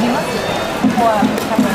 ります？ここは多分。